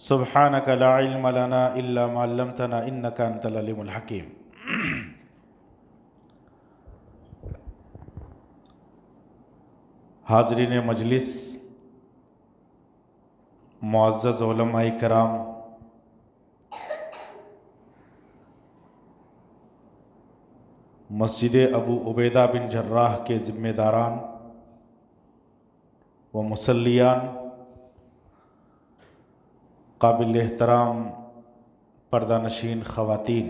सुबहानक ला इल्म लना इल्ला मा अल्लमतना इन्नका अंतल अलीमुल हकीम हाजरीन मजलिस मुआज़ कराम मस्जिद अबू उबैदा बिन जर्राह के ज़िम्मेदारान व मुसलियान काबिल एहतराम पर्दा नशीन ख़वातीन।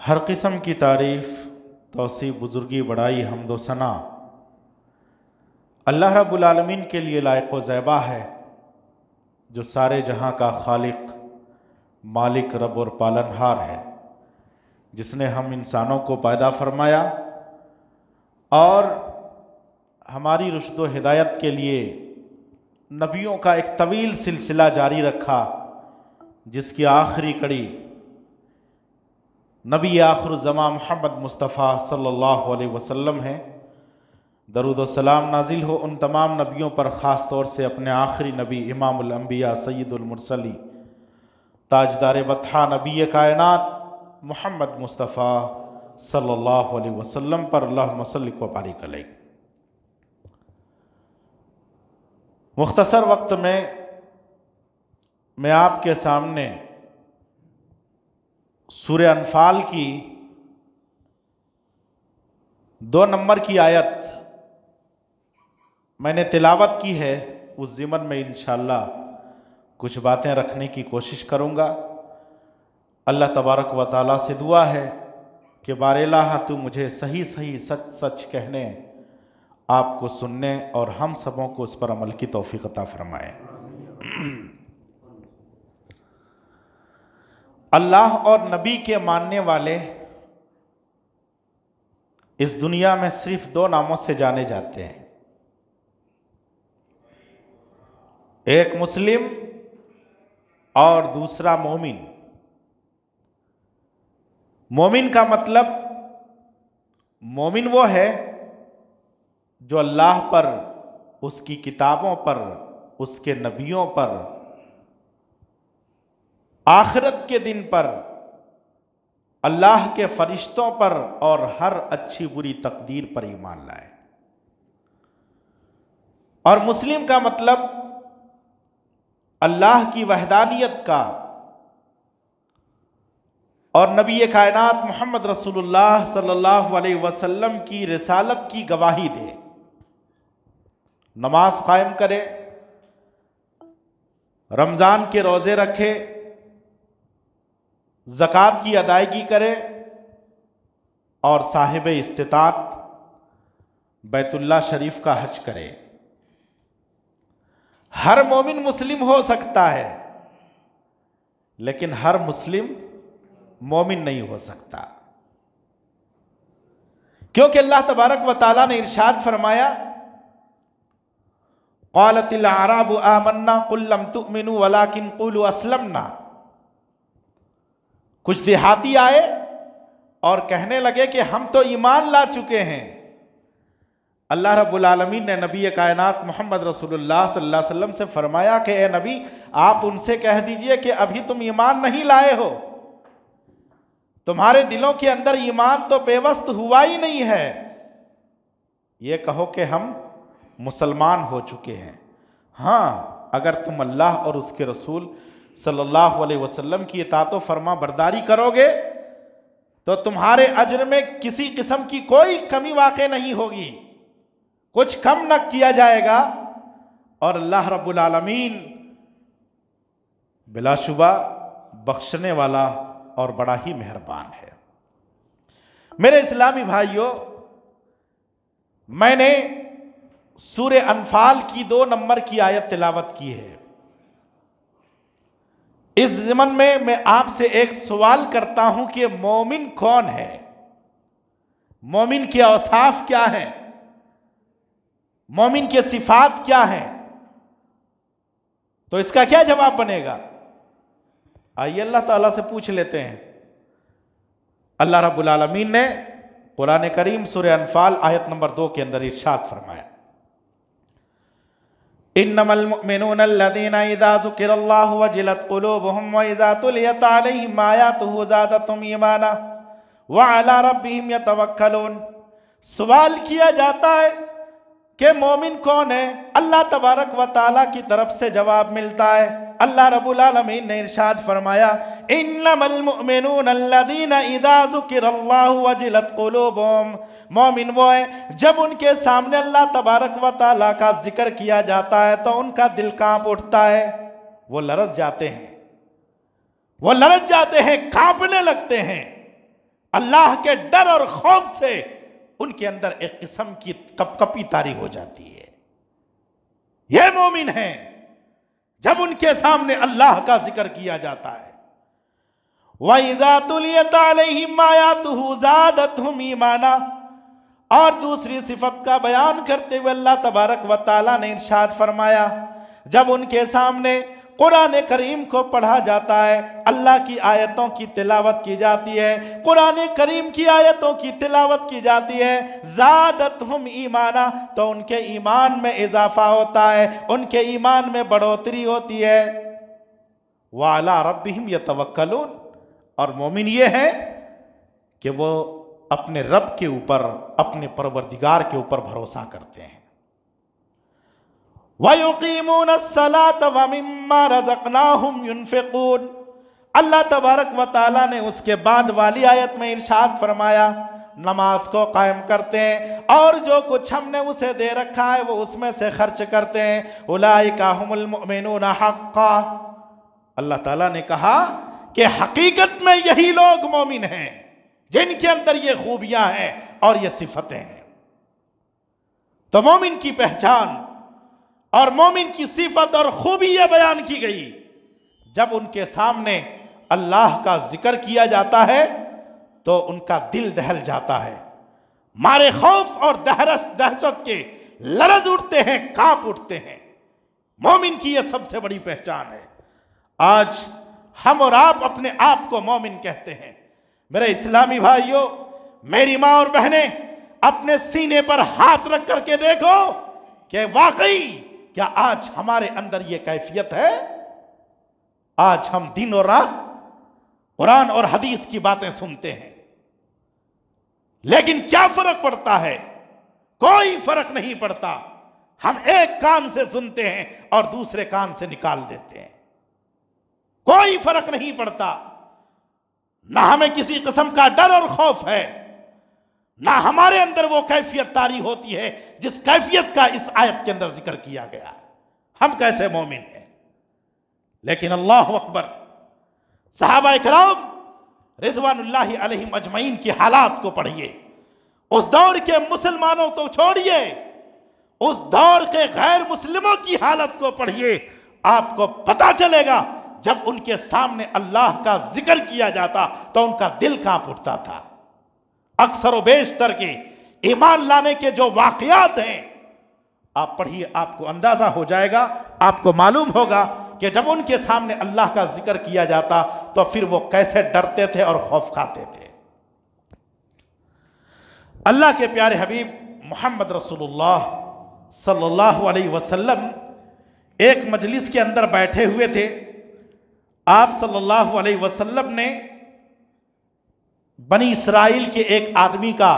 हर किस्म की तारीफ़ तोसी बुज़ुर्गी बड़ाई हमदोसना अल्लाह रब्बुल के लिए लायक व ज़ैबा है, जो सारे जहाँ का खालिक, मालिक, रब और पालनहार है, जिसने हम इंसानों को पैदा फरमाया। और हमारी रुशद हिदायत के लिए नबियों का एक तवील सिलसिला जारी रखा, जिसकी आखिरी कड़ी नबी आखर ज़मा मोहम्मद मुस्तफ़ा सल्लल्लाहु अलैहि वसल्लम है। दरुद सलाम नाजिल हो उन तमाम नबियों पर, ख़ास तौर से अपने आखिरी नबी इमामुलम्बिया सैदुलमरसली ताजदार बतहा नबी कायनात मोहम्मद मुस्तफ़ा सल्लल्लाहु अलैहि वसल्लम पर। मसल को बारिक अलैहि। मुख्तसर वक्त में मैं आपके सामने सूर्य अनफाल की दो नंबर की आयत मैंने तिलावत की है, उस ज़िमन में इन कुछ बातें रखने की कोशिश करूँगा। अल्लाह तबारक व ताली से दुआ है कि बारेला तू मुझे सही सही सच सच कहने आपको सुनने और हम सबों को उस पर अमल की तोफ़ी अता फरमाए। अल्लाह और नबी के मानने वाले इस दुनिया में सिर्फ़ दो नामों से जाने जाते हैं। एक मुस्लिम और दूसरा मोमिन। मोमिन का मतलब मोमिन वो है जो अल्लाह पर, उसकी किताबों पर, उसके नबियों पर, आखिरत के दिन पर, अल्लाह के फरिश्तों पर और हर अच्छी बुरी तकदीर पर ईमान लाए। और मुस्लिम का मतलब अल्लाह की वहदानियत का और नबी कायनात मोहम्मद रसूलुल्लाह सल्लल्लाहु अलैहि वसल्लम की रिसालत की गवाही दे। नमाज़ कायम करे, रमज़ान के रोज़े रखे, ज़क़़त की अदायगी करे और साहिब इस्तात बैतुल्ला शरीफ का हज करे। हर मोमिन मुस्लिम हो सकता है, लेकिन हर मुस्लिम मोमिन नहीं हो सकता। क्योंकि अल्लाह तबारक व ताला ने इरशाद फरमाया कौलतिलआराब आमन्ना कुल्लम तुमिनु वलाकिन कुलु असलमना कुछ देहाती आए और कहने लगे कि हम तो ईमान ला चुके हैं। अल्लाह रब्बुल आलमीन ने नबी कायनात मोहम्मद रसूलुल्लाह सल्लल्लाहु अलैहि वसल्लम से फरमाया कि ए नबी, आप उनसे कह दीजिए कि अभी तुम ईमान नहीं लाए हो। तुम्हारे दिलों के अंदर ईमान तो बेवस्त हुआ ही नहीं है। ये कहो कि हम मुसलमान हो चुके हैं। हाँ अगर तुम अल्लाह और उसके रसूल सल्लल्लाहु अलैहि वसल्लम की इतात फरमा बरदारी करोगे तो तुम्हारे अजर में किसी किस्म की कोई कमी वाक़ नहीं होगी। कुछ कम न किया जाएगा। और अल्लाह रब्बुल आलमीन बिलाशुबा बख्शने वाला और बड़ा ही मेहरबान है। मेरे इस्लामी भाइयों, मैंने सूर्य अनफाल की दो नंबर की आयत तिलावत की है। इस जमन में मैं आपसे एक सवाल करता हूँ कि मोमिन कौन है? मोमिन के औसाफ क्या है? मोमिन के सिफात क्या है? तो इसका क्या जवाब बनेगा? आइए अल्लाह ताला से पूछ लेते हैं। अल्लाह रब्बुल आलमीन ने कुरान करीम सुर अनफाल आयत नंबर दो के अंदर इर्शाद फरमाया। इन्नमलमुमिनूनल्लज़ीन इज़ा ज़ुकिरल्लाहु वजिलत क़ुलूबुहुम व इज़ा तुलियत अलैहिम आयातुहु ज़ादतहुम ईमाना व अला रब्बिहिम यतवक्कलून सवाल किया जाता है कि मोमिन कौन है अल्लाह तबारक व ताला की तरफ़ से जवाब मिलता है अल्लाह रब्बुल आलमीन ने इरशाद फरमाया मोमिन वो है, जब उनके सामने अल्लाह तबारक व ताला का ज़िक्र किया जाता है तो उनका दिल काँप उठता है। वो लरस जाते हैं। वो लरस जाते हैं, कांपने लगते हैं। अल्लाह के डर और खौफ से उनके अंदर एक किस्म की कपकपी तारी हो जाती है। यह मोमिन है। जब उनके सामने अल्लाह का ज़िक्र किया जाता है। ईमाना। और दूसरी सिफत का बयान करते हुए अल्लाह तबारक व ताला ने इरशाद फरमाया, जब उनके सामने कुरान करीम को पढ़ा जाता है। अल्लाह की आयतों की तिलावत की जाती है। कुरान करीम की आयतों की तिलावत की जाती है। ज़्यादत हम ईमाना तो उनके ईमान में इजाफा होता है। उनके ईमान में बढ़ोतरी होती है। वाला रबिम ये तवक्लून और मोमिन ये है कि वो अपने रब के ऊपर, अपने परवरदिगार के ऊपर भरोसा करते हैं। अल्लाह तबारक व ताला ने उसके बाद वाली आयत में इरशाद फरमाया नमाज़ को कायम करते हैं और जो कुछ हमने उसे दे रखा है वो उसमें से खर्च करते हैं उलाइकाहुमुलमुमिनून हक्का अल्लाह ताला ने कहा कि हकीकत में यही लोग मोमिन हैं जिनके अंदर ये खूबियाँ हैं और ये सिफतें हैं तो मोमिन की पहचान और मोमिन की सिफत और खूबी यह बयान की गई। जब उनके सामने अल्लाह का ज़िक्र किया जाता है तो उनका दिल दहल जाता है। मारे खौफ और दहरस, दहशत के लरज उठते हैं, काँप उठते हैं। मोमिन की यह सबसे बड़ी पहचान है। आज हम और आप अपने आप को मोमिन कहते हैं। मेरे इस्लामी भाइयों, मेरी माँ और बहनें, अपने सीने पर हाथ रख करके देखो कि वाकई क्या आज हमारे अंदर यह कैफियत है? आज हम दिन और रात कुरान और हदीस की बातें सुनते हैं। लेकिन क्या फ़र्क पड़ता है? कोई फ़र्क नहीं पड़ता। हम एक कान से सुनते हैं और दूसरे कान से निकाल देते हैं। कोई फ़र्क नहीं पड़ता। ना हमें किसी किस्म का डर और खौफ है। ना हमारे अंदर वो कैफियत तारी होती है, जिस कैफियत का इस आयत के अंदर ज़िक्र किया गया। हम कैसे मोमिन हैं? लेकिन अल्लाह अकबर, साहबा कराम रिजवान अजमैन की हालात को पढ़िए। उस दौर के मुसलमानों तो छोड़िए। उस दौर के गैर मुस्लिमों की हालत को पढ़िए। आपको पता चलेगा, जब उनके सामने अल्लाह का ज़िक्र किया जाता तो उनका दिल काँप उठता था। अक्सर बेशतर के ईमान लाने के जो वाकयात हैं, आप पढ़िए, आपको अंदाज़ा हो जाएगा, आपको मालूम होगा कि जब उनके सामने अल्लाह का ज़िक्र किया जाता तो फिर वो कैसे डरते थे और खौफ खाते थे। अल्लाह के प्यारे हबीब, मोहम्मद रसूलुल्लाह सल्लल्लाहु अलैहि वसल्लम एक मजलिस के अंदर बैठे हुए थे। आप सल्लल्लाहु अलैहि वसल्लम ने बनी इसराइल के एक आदमी का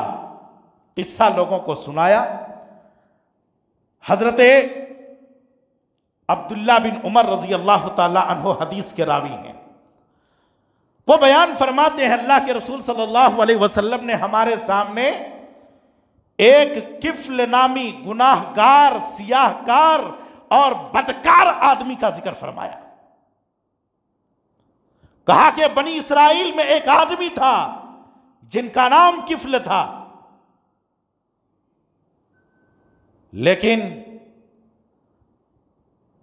किस्सा लोगों को सुनाया। हज़रत अब्दुल्ला बिन उमर रज़ी अल्लाह तहो हदीस के रावी हैं। वो बयान फरमाते हैं, अल्लाह के रसूल सल्लल्लाहु अलैहि वसल्लम ने हमारे सामने एक किफल नामी गुनाहगार, सियाहकार और बदकार आदमी का ज़िक्र फरमाया। कहा कि बनी इसराइल में एक आदमी था जिनका नाम किफल था। लेकिन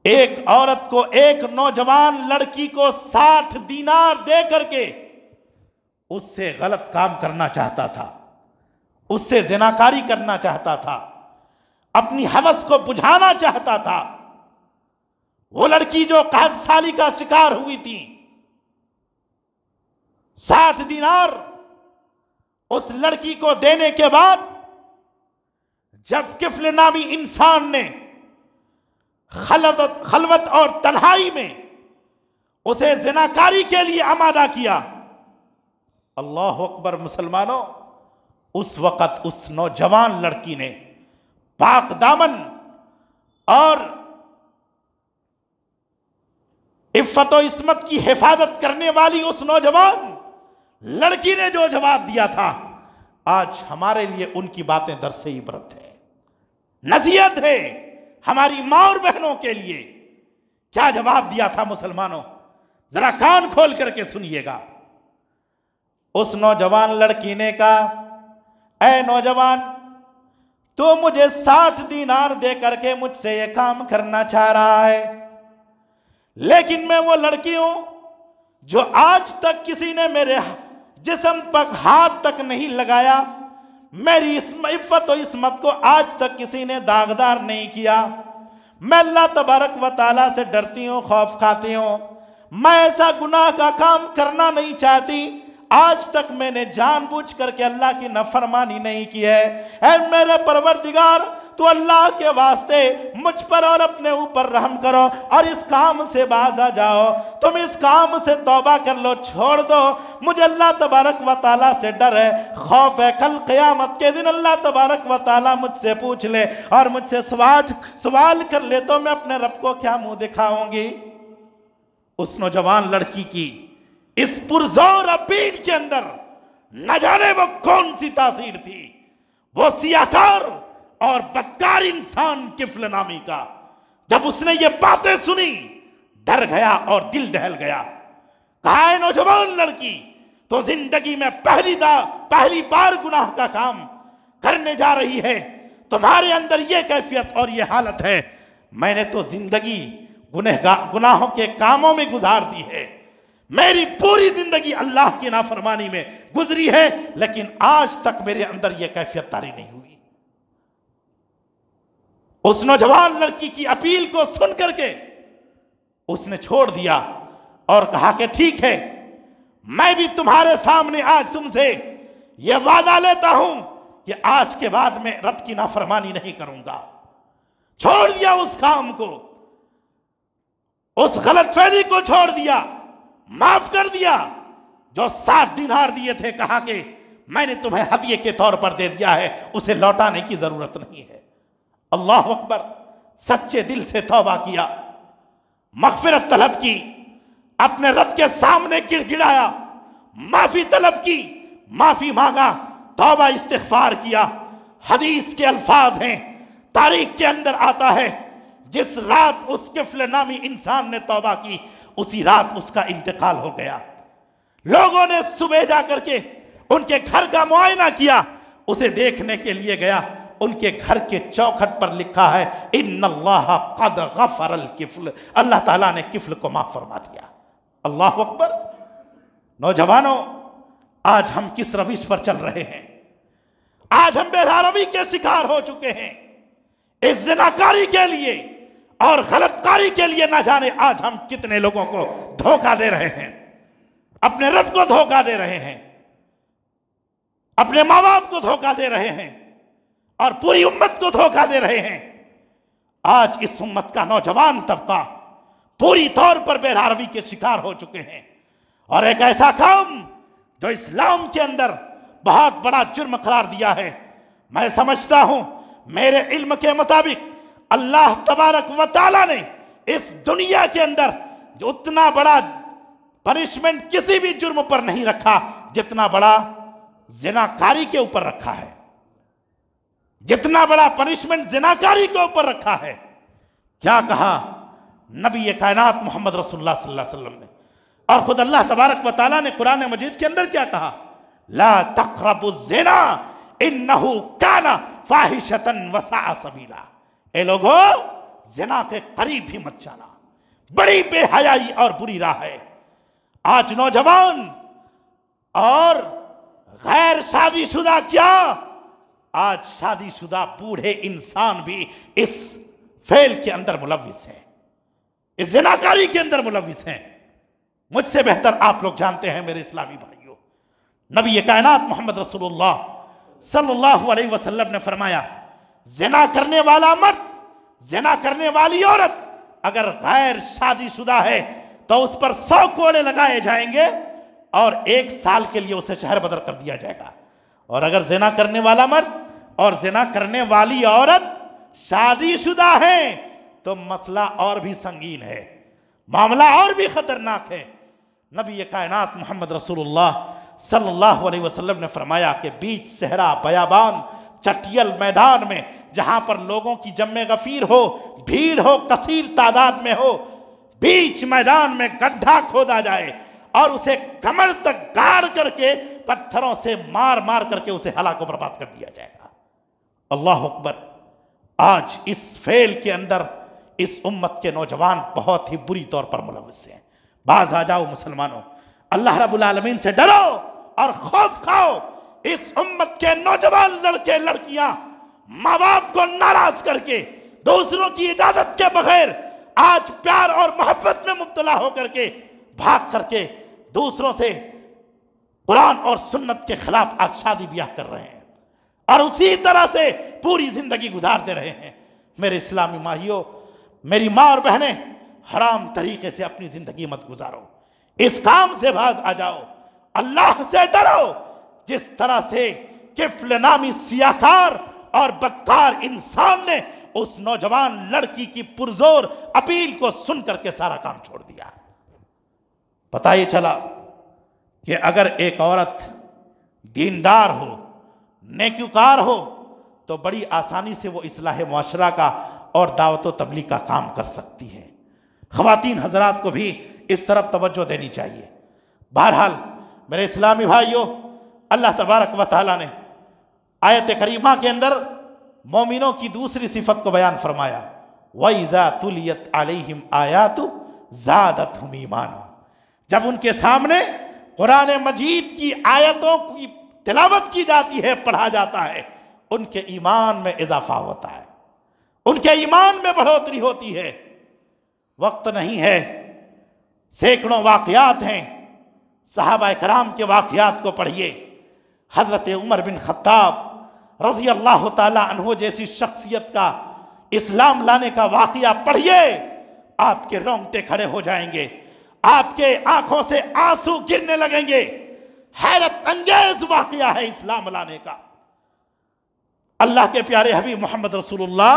एक औरत को, एक नौजवान लड़की को साठ दीनार दे करके उससे गलत काम करना चाहता था। उससे जिनाकारी करना चाहता था। अपनी हवस को बुझाना चाहता था। वो लड़की जो साली का शिकार हुई थी। साठ दिनार उस लड़की को देने के बाद जब किफल नामी इंसान ने खलवत खलवत और तन्हाई में उसे जिनाकारी के लिए आमादा किया, अल्लाह अकबर मुसलमानों, उस वक़्त उस नौजवान लड़की ने पाक दामन और इफ़त इसमत की हिफाजत करने वाली उस नौजवान लड़की ने जो जवाब दिया था, आज हमारे लिए उनकी बातें दर से इबरत है। नसीहत है हमारी माँ और बहनों के लिए। क्या जवाब दिया था मुसलमानों? जरा कान खोल करके सुनिएगा। उस नौजवान लड़की ने कहा ए नौजवान तो मुझे साठ दिनार दे करके मुझसे यह काम करना चाह रहा है। लेकिन मैं वो लड़की हूँ, जो आज तक किसी ने मेरे जिसम पर हाथ तक नहीं लगाया, मेरी इफ़त और इसमत को आज तक किसी ने दागदार नहीं किया। मैं अल्लाह तबारक व ताला से डरती हूँ, खौफ खाती हूँ। मैं ऐसा गुनाह का काम करना नहीं चाहती। आज तक मैंने जानबूझ करके अल्लाह की नफरमानी नहीं की है। ऐ मेरे परवरदिगार तो अल्लाह के वास्ते मुझ पर और अपने ऊपर रहम करो और इस काम से बाज आ जाओ। तुम इस काम से तौबा कर लो, छोड़ दो। मुझे अल्लाह तबारक व ताला से डर है। खौफ है। कल क़यामत के दिन अल्लाह तबारक व ताला मुझसे पूछ ले और मुझसे सवाल सवाल कर ले तो मैं अपने रब को क्या मुँह दिखाऊँगी? उस नौजवान लड़की की इस पुरजोर अपील के अंदर न जाने वो कौन सी तासीर थी। वो सियाकार और बदकार इंसान किफल नामी का। जब उसने ये बातें सुनी, डर गया और दिल दहल गया। कहा है नौजवान लड़की तो ज़िंदगी में पहली दा, पहली बार गुनाह का काम करने जा रही है। तुम्हारे अंदर यह कैफियत और यह हालत है। मैंने तो ज़िंदगी गुनह गुनाहों के कामों में गुजार दी है। मेरी पूरी ज़िंदगी अल्लाह की नाफरमानी में गुजरी है, लेकिन आज तक मेरे अंदर यह कैफियत तारी नहीं हुई। उस नौजवान लड़की की अपील को सुन करके उसने छोड़ दिया और कहा कि ठीक है, मैं भी तुम्हारे सामने आज तुमसे यह वादा लेता हूँ कि आज के बाद मैं रब की नाफरमानी नहीं करूँगा। छोड़ दिया उस काम को, उस गलत फैली को छोड़ दिया, माफ़ कर दिया, जो सात दिनार दिए थे कहा कि मैंने तुम्हें हदिये के तौर पर दे दिया है, उसे लौटाने की ज़रूरत नहीं है। अल्लाह अकबर, सच्चे दिल से तौबा किया, मगफिरत तलब की, अपने रब के सामने गिड़गिड़ाया, माफ़ी तलब की, माफ़ी मांगा, तौबा इस्तफार किया। हदीस के अल्फाज हैं, तारीख के अंदर आता है, जिस रात उस किफल नामी इंसान ने तौबा की, उसी रात उसका इंतकाल हो गया। लोगों ने सुबह जाकर के उनके घर का मुआयना किया, उसे देखने के लिए गया। उनके घर के चौखट पर लिखा है इन कद गफर किफल। अल्लाह ताला ने किफल को माफ़ फरमा दिया। अल्लाह अकबर। नौजवानों, आज हम किस रविश पर चल रहे हैं? आज हम बेरारवी के शिकार हो चुके हैं। इस जिनाकारी के लिए और गलतकारी के लिए ना जाने आज हम कितने लोगों को धोखा दे रहे हैं। अपने रब को धोखा दे रहे हैं। अपने माँ बाप को धोखा दे रहे हैं। और पूरी उम्मत को धोखा दे रहे हैं। आज इस उम्मत का नौजवान तबका पूरी तौर पर बेरारवी के शिकार हो चुके हैं। और एक ऐसा काम जो इस्लाम के अंदर बहुत बड़ा जुर्म करार दिया है। मैं समझता हूँ, मेरे इल्म के मुताबिक अल्लाह तबारक व ताला ने इस दुनिया के अंदर जो उतना बड़ा पनिशमेंट किसी भी जुर्म पर नहीं रखा, जितना बड़ा जिनाकारी के ऊपर रखा है। जितना बड़ा पनिशमेंट जिनाकारी के ऊपर रखा है। क्या कहा? नबी कायनात मोहम्मद रसुल्ला वसल्लम ने। और खुद अल्लाह तबारक व ताला ने कुरान मजीद के अंदर क्या कहा? ला तकरबु जिना, इन्नहु काना फाहिशतन वसा सबीला। ए लोगो, जिना के करीब भी मत जाना। बड़ी बेहयाई और बुरी राह है। आज नौजवान और गैर शादीशुदा क्या आज शादीशुदा बूढ़े इंसान भी इस फेल के अंदर मुलविस हैं। इस जिनाकारी के अंदर मुलविस हैं। मुझसे बेहतर आप लोग जानते हैं मेरे इस्लामी भाइयों। नबी कायनात मोहम्मद रसूलुल्लाह सल्लल्लाहु अलैहि वसल्लम ने फरमाया, जिना करने वाला मर्द, जिना करने वाली औरत अगर गैर शादीशुदा है तो उस पर सौ कोड़े लगाए जाएँगे और एक साल के लिए उसे शहर बदर कर दिया जाएगा। और अगर जिना करने वाला मर्द और जिना करने वाली औरत शादीशुदा है तो मसला और भी संगीन है, मामला और भी खतरनाक है। नबी कायनात मोहम्मद रसूलुल्लाह सल्लल्लाहु अलैहि वसल्लम ने फरमाया कि बीच सहरा बयाबान, चटियल मैदान में, जहाँ पर लोगों की जम्मे गफीर हो, भीड़ हो, कसीर तादाद में हो, बीच मैदान में गड्ढा खोदा जाए और उसे कमर तक गाड़ करके पत्थरों से मार मार करके उसे हलाक बर्बाद कर दिया जाएगा। अल्लाह अकबर, आज इस फेल के अंदर इस उम्मत के नौजवान बहुत ही बुरी तौर पर मुलविस हैं। बाज आ जाओ मुसलमानों, अल्लाह रब्बुल आलमीन से डरो और खौफ खाओ। इस उम्मत के नौजवान लड़के लड़कियाँ माँ बाप को नाराज़ करके, दूसरों की इजाज़त के बगैर आज प्यार और मोहब्बत में मुब्तला होकर के भाग करके दूसरों से कुरान और सुन्नत के खिलाफ आज शादी ब्याह कर रहे हैं। और उसी तरह से पूरी ज़िंदगी गुजारते रहे हैं। मेरे इस्लामी माहियों, मेरी माँ और बहनें, हराम तरीके से अपनी ज़िंदगी मत गुजारो। इस काम से भाग आ जाओ। अल्लाह से डरो। जिस तरह से किफल नामी सियाकार और बदकार इंसान ने उस नौजवान लड़की की पुरजोर अपील को सुन करके सारा काम छोड़ दिया। पता ही चला कि अगर एक औरत दीनदार हो नेकुकार हो तो बड़ी आसानी से वो इसलाह मुआशरा का और दावत तबलीग का काम कर सकती है। खातन हजरात को भी इस तरफ़ तवज्जो देनी चाहिए। बहरहाल, मेरे इस्लामी भाइयों, अल्लाह तबारक व ताली ने आयत करीमा के अंदर मोमिनों की दूसरी सिफत को बयान फरमाया वईज़ा तुलियत आलिम आयात ज़ादत ईमाना जब उनके सामने कुरान मजीद की आयतों की तिलावत की जाती है, पढ़ा जाता है। उनके ईमान में इजाफा होता है। उनके ईमान में बढ़ोतरी होती है। वक्त नहीं है। सैकड़ों वाकयात हैं। साहबा कराम के वाकयात को पढ़िए। हज़रत उमर बिन खत्ताब रज़ी अल्लाह तहो जैसी शख्सियत का इस्लाम लाने का वाकया पढ़िए। आपके रोंगटे खड़े हो जाएँगे। आपके आँखों से आँसू गिरने लगेंगे। हैरत अंगेज वाकया है इस्लाम लाने का। अल्लाह के प्यारे हबीब मोहम्मद रसूलुल्लाह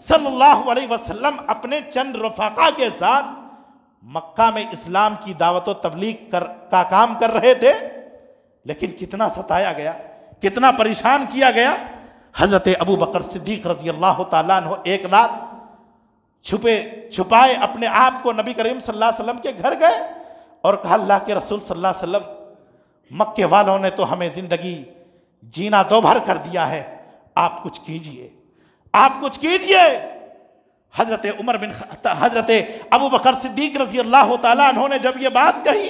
सल्लल्लाहु अलैहि वसल्लम अपने चंद रफाका के साथ मक्का में इस्लाम की दावत तबलीग कर, का काम कर रहे थे, लेकिन कितना सताया गया, कितना परेशान किया गया। हज़रत अबू बकर सिद्दीक रज़ी अल्लाह तु एक रात छुपे, छुपाए अपने आप को नबी करीम सल्लल्लाहु अलैहि वसल्लम के घर गए और कहा, अल्लाह के रसूल सल्लल्लाहु अलैहि वसल्लम मक्के वालों ने तो हमें ज़िंदगी जीना दो भर कर दिया है। आप कुछ कीजिए। आप कुछ कीजिए। हज़रत उमर बिन हज़रत अबू बकर सिद्दीक रज़ी अल्लाह तुमने जब ये बात कही,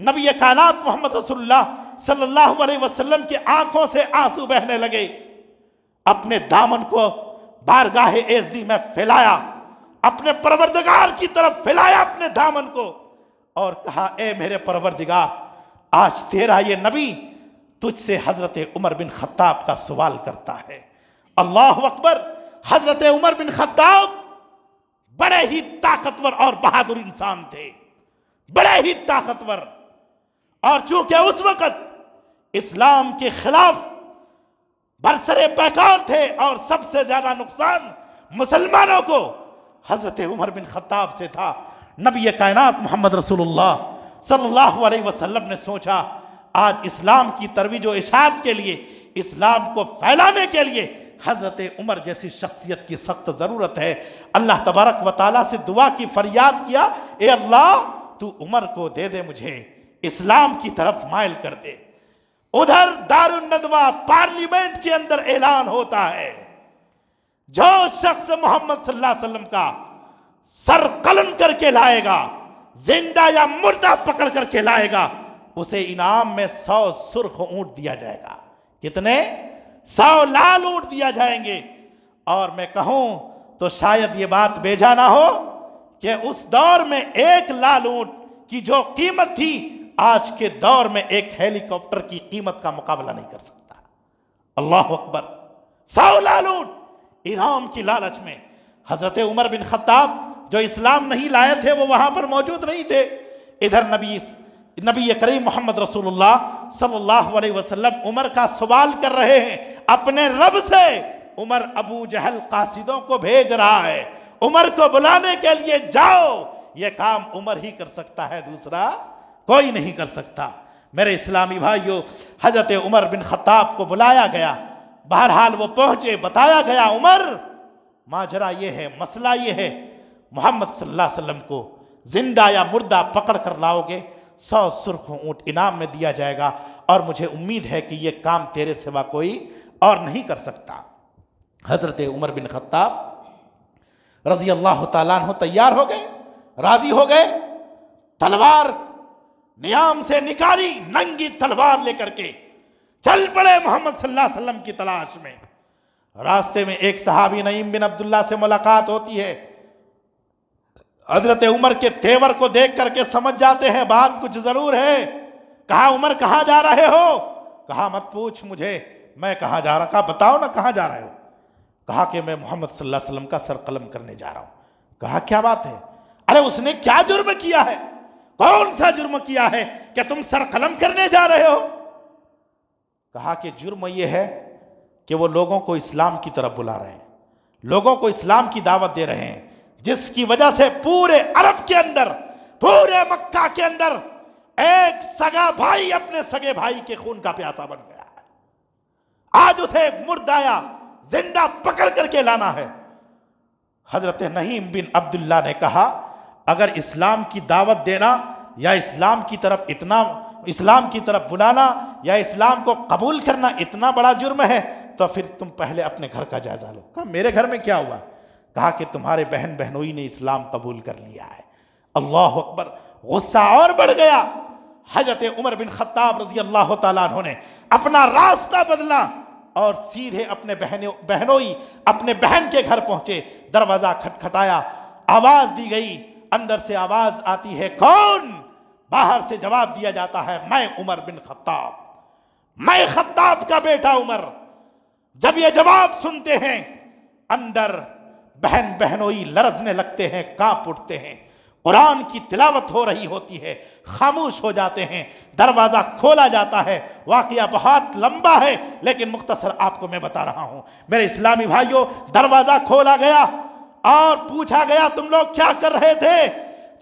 नबी कानात मोहम्मद रसुल्ला सल्लल्लाहु अलैहि वसल्लम की आँखों से आँसू बहने लगे। अपने दामन को बारगाह एजदी में फैलाया, अपने परवरदिगार की तरफ़ फैलाया अपने दामन को और कहा, ए मेरे परवरदिगार आज तेरा ये नबी तुझसे हज़रत उमर बिन खत्ताब का सवाल करता है। अल्लाह अकबर, हज़रत उमर बिन खत्ताब बड़े ही ताकतवर और बहादुर इंसान थे। बड़े ही ताकतवर। और चूँकि उस वक्त इस्लाम के खिलाफ बरसरे पैकार थे और सबसे ज़्यादा नुकसान मुसलमानों को हज़रत उमर बिन ख़त्ताब से था। नबी कायनात मोहम्मद रसूलुल्लाह सल्लल्लाहु अलैहि वसल्लम ने सोचा, आज इस्लाम की तरवीज इशात के लिए, इस्लाम को फैलाने के लिए हज़रत उमर जैसी शख्सियत की सख्त ज़रूरत है। अल्लाह तबारक व ताली से दुआ की फरियाद किया, ए अल्लाह, तू उमर को दे दे मुझे, इस्लाम की तरफ़ माइल कर दे। उधर दारुन्नदवा पार्लियामेंट के अंदर ऐलान होता है। जो शख्स मोहम्मद सल्लल्लाहु अलैहि वसल्लम का सर कलम करके लाएगा ज़िंदा या मुर्दा पकड़ करके लाएगा उसे इनाम में सौ सुर्ख ऊँट दिया जाएगा। कितने? सौ लाल ऊँट दिया जाएँगे। और मैं कहूँ तो शायद ये बात बेजा ना हो कि उस दौर में एक लाल ऊँट की जो कीमत थी, आज के दौर में एक हेलीकॉप्टर की कीमत का मुकाबला नहीं कर सकता। अल्लाह अकबर। सौ लाल ऊँट, इनाम की लालच में। हज़रत उमर बिन खत्ताब जो इस्लाम नहीं लाए थे, वो वहाँ पर मौजूद नहीं थे। इधर नबी नबी करीम मोहम्मद रसूलुल्लाह सल्लल्लाहु अलैहि वसल्लम उमर का सवाल कर रहे हैं। अपने रब से उमर अबू जहल कासिदों को भेज रहा है। उमर को बुलाने के लिए जाओ। ये काम उमर ही कर सकता है, दूसरा कोई नहीं कर सकता। मेरे इस्लामी भाइयों, हज़रत उमर बिन खत्ताब को बुलाया गया। बहरहाल वो पहुँचे, बताया गया, उमर, माजरा ये है, मसला ये है मोहम्मद सल्लल्लाहु अलैहि वसल्लम को ज़िंदा या मुर्दा पकड़ कर लाओगे, सौ सुर्ख ऊँट इनाम में दिया जाएगा और मुझे उम्मीद है कि यह काम तेरे सिवा कोई और नहीं कर सकता। हज़रत उमर बिन खत्ताब रज़ी अल्लाह तु तैयार हो गए, राज़ी हो गए, तलवार नियाम से निकाली, नंगी तलवार लेकर के चल पड़े मोहम्मद सल्लल्लाहु अलैहि वसल्लम की तलाश में। रास्ते में एक सहाबी नईम बिन अब्दुल्ला से मुलाकात होती है। हज़रत उमर के तेवर को देख करके समझ जाते हैं, बात कुछ ज़रूर है। कहा, उमर, कहाँ जा रहे हो? कहा, मत पूछ मुझे, मैं कहाँ जा रहा कहा, बताओ ना, कहाँ जा रहे हो? कहा कि मैं मोहम्मद सल्लल्लाहु का सर कलम करने जा रहा हूँ। कहा, क्या बात है? अरे, उसने क्या जुर्म किया है? कौन सा जुर्म किया है कि तुम सर कलम करने जा रहे हो? कहा कि जुर्म यह है कि वो लोगों को इस्लाम की तरफ़ बुला रहे हैं, लोगों को इस्लाम की दावत दे रहे हैं जिसकी वजह से पूरे अरब के अंदर, पूरे मक्का के अंदर एक सगा भाई अपने सगे भाई के खून का प्यासा बन गया है। आज उसे मुर्दाया ज़िंदा पकड़ करके लाना है। हज़रत नहीम बिन अब्दुल्ला ने कहा, अगर इस्लाम की दावत देना या इस्लाम की तरफ़ इतना, इस्लाम की तरफ़ बुलाना या इस्लाम को कबूल करना इतना बड़ा जुर्म है तो फिर तुम पहले अपने घर का जायजा लो। कहा, मेरे घर में क्या हुआ? कहा कि तुम्हारे बहन बहनोई ने इस्लाम कबूल कर लिया है। अल्लाह अकबर। गुस्सा और बढ़ गया। हज़रत उमर बिन खत्ताब रज़ी अल्लाह तु ने अपना रास्ता बदला और सीधे अपने बहनों बहनोई अपने बहन के घर पहुँचे। दरवाज़ा खटखटाया। आवाज़ दी गई। अंदर से आवाज़ आती है, कौन? बाहर से जवाब दिया जाता है, मैं उमर बिन खत्ताब। मैं खत्ताब का बेटा उमर। जब ये जवाब सुनते हैं, अंदर बहन बहनोई लरजने लगते हैं, काँप उठते हैं। कुरान की तिलावत हो रही होती है, खामोश हो जाते हैं, दरवाज़ा खोला जाता है वाकया बहुत लंबा है, लेकिन मुख्तसर आपको मैं बता रहा हूँ। मेरे इस्लामी भाइयों, दरवाज़ा खोला गया और पूछा गया, तुम लोग क्या कर रहे थे?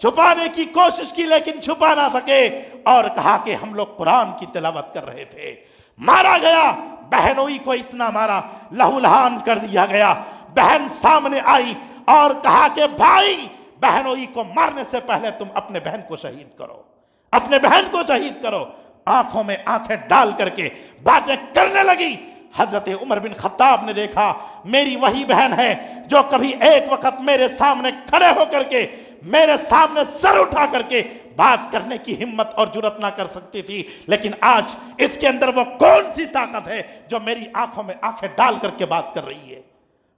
छुपाने की कोशिश की, लेकिन छुपा ना सके। और कहा कि हम लोग कुरान की तिलावत कर रहे थे। मारा गया, बहनोई को इतना मारा, लहूलहान कर दिया गया। बहन सामने आई और कहा कि, भाई, बहनोई को मारने से पहले तुम अपने बहन को शहीद करो। अपने बहन को शहीद करो। आँखों में आँखें डाल करके बातें करने लगी। हज़रत उमर बिन खत्ताब ने देखा, मेरी वही बहन है जो कभी एक वक्त मेरे सामने खड़े होकर के, मेरे सामने सर उठा करके बात करने की हिम्मत और जुरत ना कर सकती थी। लेकिन आज इसके अंदर वो कौन सी ताकत है जो मेरी आँखों में आँखें डाल करके बात कर रही है?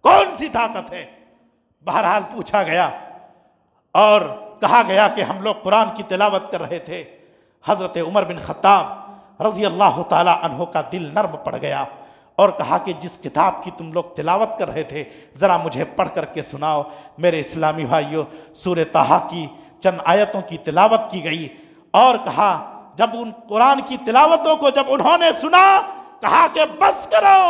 कौन सी ताकत है? बहरहाल पूछा गया और कहा गया कि हम लोग कुरान की तिलावत कर रहे थे। हज़रत उमर बिन ख़त्ताब रज़ी अल्लाह तहों का दिल नर्म पड़ गया और कहा कि जिस किताब की तुम लोग तिलावत कर रहे थे, ज़रा मुझे पढ़ करके सुनाओ। मेरे इस्लामी भाइयों सूर तहा की चंद आयतों की तिलावत की गई और कहा, जब उन कुरान की तिलावतों को जब उन्होंने सुना, कहा कि बस करो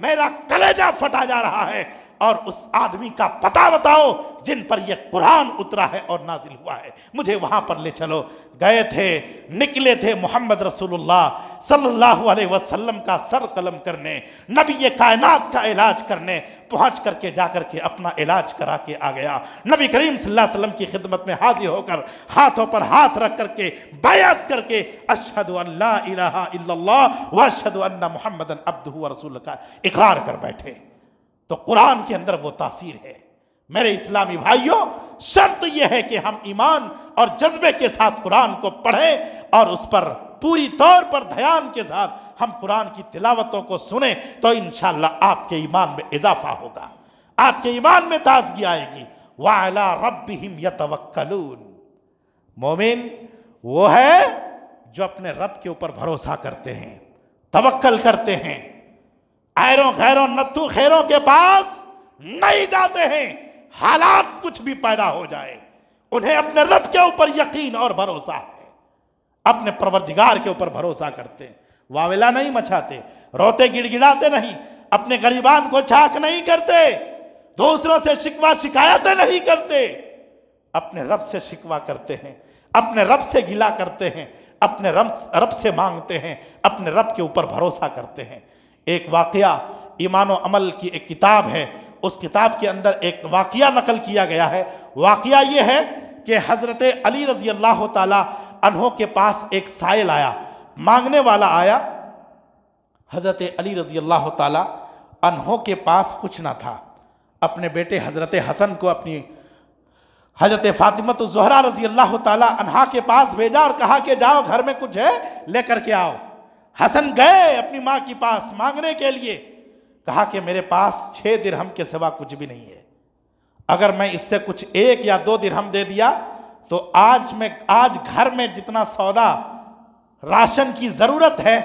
मेरा कलेजा फटा जा रहा है। और उस आदमी का पता बताओ जिन पर यह कुरान उतरा है और नाजिल हुआ है। मुझे वहाँ पर ले चलो। गए थे, निकले थे मोहम्मद रसूलुल्लाह सल्लल्लाहु अलैहि वसल्लम का सर कलम करने, नबी कायनात का इलाज करने, पहुँच करके जाकर के अपना इलाज करा के आ गया। नबी करीम सल्लल्लाहु अलैहि वसल्लम की खिदमत में हाजिर होकर हाथों पर हाथ रख करके बयात करके अशहदु अल्लाह व अशहदु अन्ना मुहम्मदन अब्दुहु व रसूल का इकरार कर बैठे। तो कुरान के अंदर वो तासीर है। मेरे इस्लामी भाइयों, शर्त यह है कि हम ईमान और जज्बे के साथ कुरान को पढ़ें और उस पर पूरी तौर पर ध्यान के साथ हम कुरान की तिलावतों को सुने तो इन आपके ईमान में इजाफा होगा। आपके ईमान में ताजगी आएगी। वाला रबिम यतवक्कलून। मोमिन, वो है जो अपने रब के ऊपर भरोसा करते हैं, तवक्कल करते हैं ऐरों खैरों, नत्थु खैरों के पास नहीं जाते हैं। हालात कुछ भी पैदा हो जाए, उन्हें अपने रब के ऊपर यकीन और भरोसा है। अपने प्रवर्तिगार के ऊपर भरोसा करते वावेला नहीं मचाते, रोते गिड़गिड़ाते नहीं, अपने गरीबान को झाक नहीं करते, दूसरों से शिकवा शिकायतें नहीं करते। अपने रब से शिकवा करते हैं, अपने रब से गिला करते हैं, अपने रब रब से मांगते हैं, अपने रब के ऊपर भरोसा करते हैं। एक वाकया ईमान अमल की एक किताब है। उस किताब के अंदर एक वाकया नकल किया गया है। वाकया ये है कि हज़रत अली रज़ी अल्लाह तहों के पास एक साइल आया। मांगने वाला आया, हज़रत अली रज़ी अल्लाह तहों के पास कुछ ना था। अपने बेटे हज़रत हसन को अपनी हज़रत फ़ातिमत जहरा रज़ी अल्लाह तहा के पास भेजा और कहा कि जाओ, घर में कुछ है, लेकर के आओ। हसन गए अपनी माँ के पास मांगने के लिए। कहा कि मेरे पास छः दिरहम के सिवा कुछ भी नहीं है। अगर मैं इससे कुछ एक या दो दिरहम दे दिया तो आज मैं, आज घर में जितना सौदा राशन की ज़रूरत है,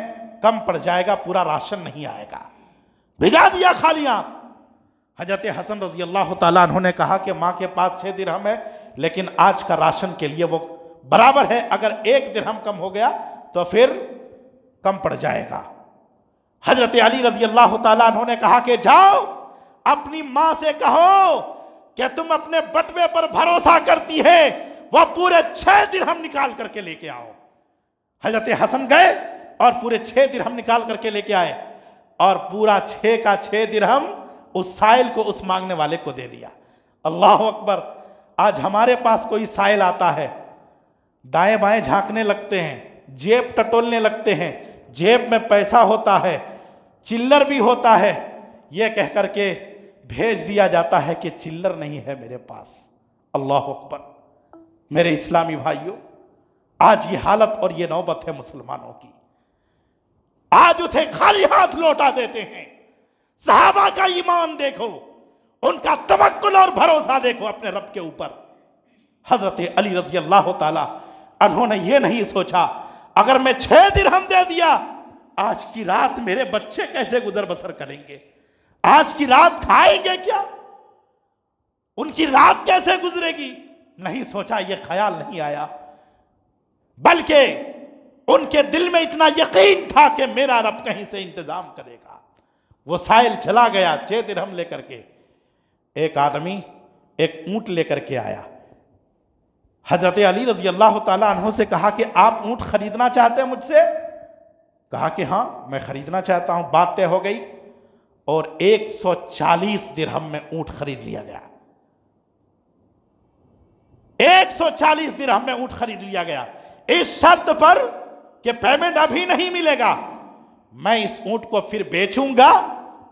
कम पड़ जाएगा, पूरा राशन नहीं आएगा। भिजा दिया खाली खालियाँ हज़रत हसन रज़ी अल्लाह तुन्होंने कहा कि माँ के पास छः दिरहम है, लेकिन आज का राशन के लिए वो बराबर है। अगर एक दिरहम कम हो गया तो फिर कम पड़ जाएगा। हज़रत अली रज़ी अल्लाह तुन्होंने कहा कि जाओ, अपनी माँ से कहो कि तुम अपने बटवे पर भरोसा करती है, वह पूरे छह दिन हम निकाल करके लेके आओ। हज़रत हसन गए और पूरे छह दिन हम निकाल करके लेके आए और पूरा छह का छह दिरहम उस साइल को उस मांगने वाले को दे दिया। अल्लाह अकबर, आज हमारे पास कोई साइल आता है, दाएँ बाएँ झांकने लगते हैं, जेब टटोलने लगते हैं जेब में पैसा होता है, चिल्लर भी होता है। यह कह करके भेज दिया जाता है कि चिल्लर नहीं है मेरे पास। अल्लाह अकबर। मेरे इस्लामी भाइयों, आज ये हालत और ये नौबत है मुसलमानों की। आज उसे खाली हाथ लौटा देते हैं। सहाबा का ईमान देखो, उनका तवक्कुल और भरोसा देखो अपने रब के ऊपर। हज़रत अली रज़ी अल्लाह तला उन्होंने ये नहीं सोचा अगर मैं छह दिन हम दे दिया, आज की रात मेरे बच्चे कैसे गुजर बसर करेंगे? आज की रात खाएँगे क्या? उनकी रात कैसे गुजरेगी? नहीं सोचा यह ख्याल नहीं आया। बल्कि उनके दिल में इतना यकीन था कि मेरा रब कहीं से इंतज़ाम करेगा। वो साइल चला गया, छह दिन हम लेकर के। एक आदमी एक ऊँट लेकर के आया। हज़रत अली रज़ी अल्लाह तहों से कहा कि आप ऊँट खरीदना चाहते हैं मुझसे? कहा कि हाँ मैं खरीदना चाहता हूँ। बात तय हो गई और 140 दिरहम में ऊँट खरीद लिया गया। 140 दिरहम में ऊँट खरीद लिया गया। इस शर्त पर कि पेमेंट अभी नहीं मिलेगा। मैं इस ऊँट को फिर बेचूँगा।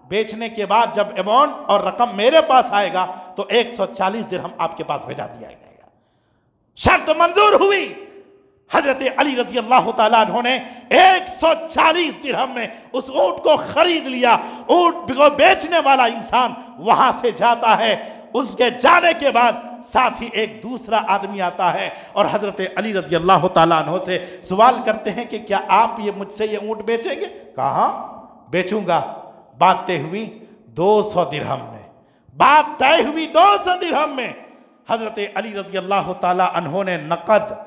बेचने के बाद जब अमाउंट और रकम मेरे पास आएगा तो 140 दिरहम आपके पास भेजा दिया गया। शर्त मंजूर हुई। हज़रत अली रज़ी अल्लाह तहों ने 140 दिरहम में उस ऊँट को खरीद लिया। ऊँट को बेचने वाला इंसान वहाँ से जाता है। उसके जाने के बाद साथ ही एक दूसरा आदमी आता है और हज़रत अली रज़ी अल्लाह तहों से सवाल करते हैं कि क्या आप ये मुझसे ये ऊँट बेचेंगे? कहा? बेचूँगा। बात हुई 200 दिरहम में। बात तय हुई 200 दिरहम में। हज़रत अली रज़ी अल्लाह तहों ने नकद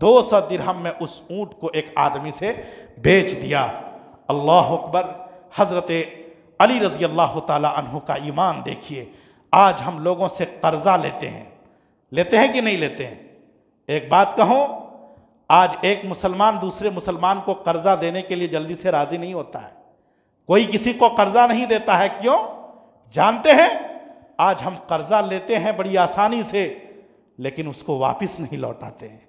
दो सौ दिरहम में उस ऊँट को एक आदमी से बेच दिया। अल्लाह अकबर, हज़रत अली रज़ी अल्लाह तु का ईमान देखिए। आज हम लोगों से कर्जा लेते हैं। लेते हैं कि नहीं लेते हैं? एक बात कहूँ, आज एक मुसलमान दूसरे मुसलमान को कर्जा देने के लिए जल्दी से राज़ी नहीं होता है। कोई किसी को कर्जा नहीं देता है, क्यों? जानते हैं? आज हम कर्जा लेते हैं बड़ी आसानी से, लेकिन उसको वापस नहीं लौटाते हैं।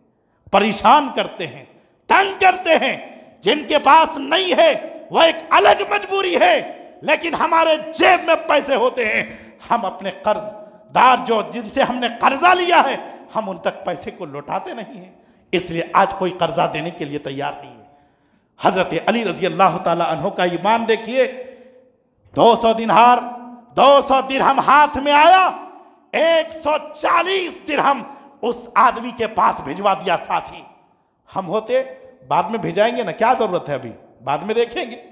परेशान करते हैं, तंग करते हैं। जिनके पास नहीं है, वह एक अलग मजबूरी है। लेकिन हमारे जेब में पैसे होते हैं। हम अपने कर्जदार जो, जिनसे हमने कर्जा लिया है, हम उन तक पैसे को लौटाते नहीं हैं। इसलिए आज कोई कर्जा देने के लिए तैयार नहीं है। हज़रत अली रज़ी अल्लाह तहो का ईमान देखिए 200 दिनहार 200 दिरहम हाथ में आया 140 दिरहम उस आदमी के पास भिजवा दिया साथी। हम होते, बाद में भेजाएँगे ना, क्या ज़रूरत है अभी? बाद में देखेंगे।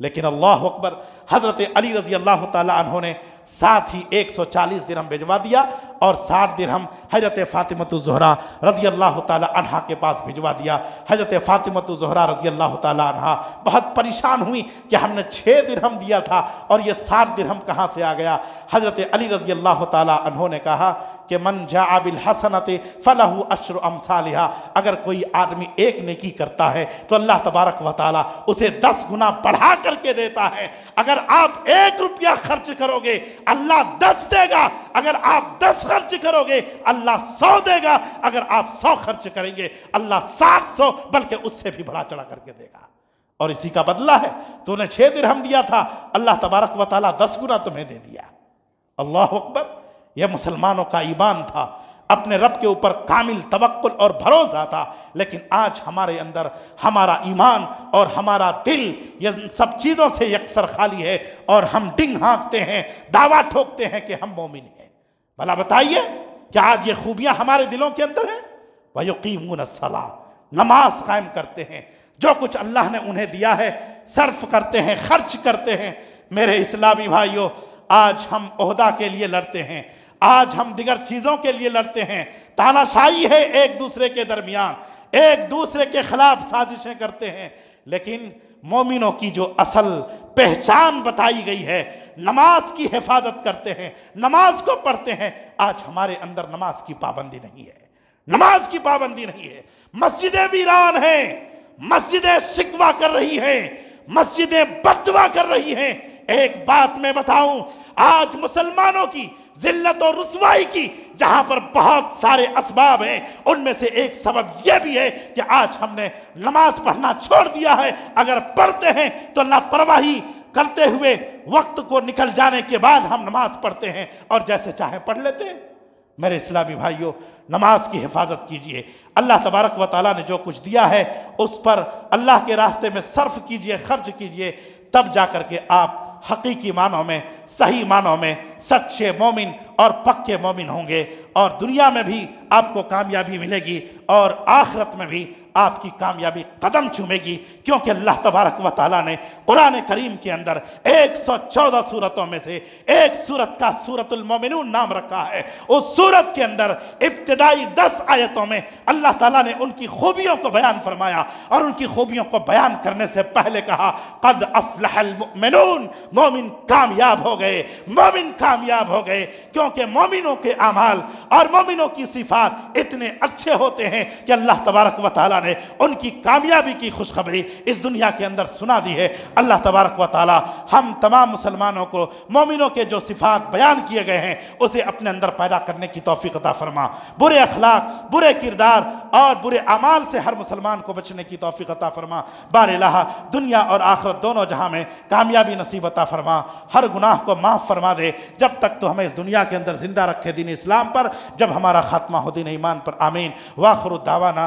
लेकिन अल्लाह अकबर, हज़रत अली रज़ी अल्लाह तहों ने साथ ही 140 दिरहम भिजवा दिया और साठ दिरहम हज़रत फ़ातिमत ज़हरा रज़ी अल्लाह तहा के पास भिजवा दिया। हज़रत फ़ातिमत ज़हरा रज़ी अल्लाह तहा बहुत परेशान हुई कि हमने छः दिरहम दिया था और ये साठ दिरहम कहाँ से आ गया? हज़रत अली रज़ी अल्लाह तहों ने कहा कि मन जाबिल हसनत फ़लहू अशर अमसालिहा। अगर कोई आदमी एक नेकी करता है तो अल्लाह तबारक व उसे दस गुना बढ़ा करके देता है। अगर आप एक रुपया खर्च करोगे, अल्लाह दस देगा। अगर आप दस खर्च करोगे, अल्लाह सौ देगा। अगर आप सौ खर्च करेंगे, अल्लाह सात सौ, बल्कि उससे भी बड़ा चढ़ा करके देगा। और इसी का बदला है, तूने दिन हम दिया था, अल्लाह तबारक व ताली दस गुना तुम्हें दे दिया। अल्लाह अकबर यह मुसलमानों का ईमान था। अपने रब के ऊपर कामिल तवक्ल और भरोसा था, लेकिन आज हमारे अंदर हमारा ईमान और हमारा दिल, ये सब चीज़ों से यकसर खाली है, और हम डिंग हाँकते हैं, दावा ठोकते हैं कि हम मोमिन हैं। भला बताइए क्या आज ये खूबियाँ हमारे दिलों के अंदर हैं? वयुकीमून सलाह। नमाज़ कायम करते हैं। जो कुछ अल्लाह ने उन्हें दिया है, सर्फ करते हैं, खर्च करते हैं। मेरे इस्लामी भाइयों, आज हम ओहदा के लिए लड़ते हैं। आज हम दिगर चीज़ों के लिए लड़ते हैं। तानाशाही है एक दूसरे के दरमियान। एक दूसरे के खिलाफ साजिशें करते हैं। लेकिन मोमिनों की जो असल पहचान बताई गई है नमाज़ की हिफाजत करते हैं, नमाज़ को पढ़ते हैं। आज हमारे अंदर नमाज़ की पाबंदी नहीं है। नमाज़ की पाबंदी नहीं है। मस्जिदें वीरान हैं, मस्जिदें शिकवा कर रही हैं, मस्जिदें बदवा कर रही हैं। एक बात मैं बताऊँ, आज मुसलमानों की जिल्लत और रसवाई की, जहाँ पर बहुत सारे असबाब हैं, उनमें से एक सबब यह भी है कि आज हमने नमाज़ पढ़ना छोड़ दिया है। अगर पढ़ते हैं तो लापरवाही करते हुए वक्त को निकल जाने के बाद हम नमाज़ पढ़ते हैं और जैसे चाहे पढ़ लेते। हैं मेरे इस्लामी भाइयों, नमाज़ की हिफाजत कीजिए। अल्लाह तबारक व ताली ने जो कुछ दिया है, उस पर अल्लाह के रास्ते में सर्फ कीजिए, खर्च कीजिए, तब जा कर के आप हकीकी मानों में, सही मानों में सच्चे मोमिन और पक्के मोमिन होंगे और दुनिया में भी आपको कामयाबी मिलेगी और आखरत में भी आपकी कामयाबी कदम चूमेगी, क्योंकि अल्लाह तबारक व ताली ने कुरान करीम के अंदर 114 सूरतों में से एक सूरत का सूरतुलमोमिन नाम रखा है। उस सूरत के अंदर इब्तदाई दस आयतों में अल्लाह ताला ने उनकी खूबियों को बयान फरमाया और उनकी खूबियों को बयान करने से पहले कहा, कद अफलहमिन मोमिन कामयाब हो गए, मोमिन कामयाब हो गए, क्योंकि मोमिनों के अमाल और मोमिनों की सिफात इतने अच्छे होते हैं कि अल्लाह तबारक व ताली ने उनकी कामयाबी की खुशखबरी इस दुनिया के अंदर सुना दी है। अल्लाह तबारक व ताली हम तमाम मुसलमानों को, मोमिनों के जो सिफात बयान किए गए हैं, उसे अपने अंदर पैदा करने की तोफ़ी अता फरमा। बुरे अखलाक, बुरे किरदार और बुरे अमाल से हर मुसलमान को बचने की तोफ़ी अता फरमा। बार दुनिया और आखरत दोनों जहाँ में कामयाबी नसीब अता फरमा। हर गुनाह को माफ़ फरमा दे। जब तक तो हमें इस दुनिया के अंदर ज़िंदा रखे दिन इस्लाम पर, जब हमारा ख़ात्मा हो दिन ईमान पर। आमीन। वाखर दावाना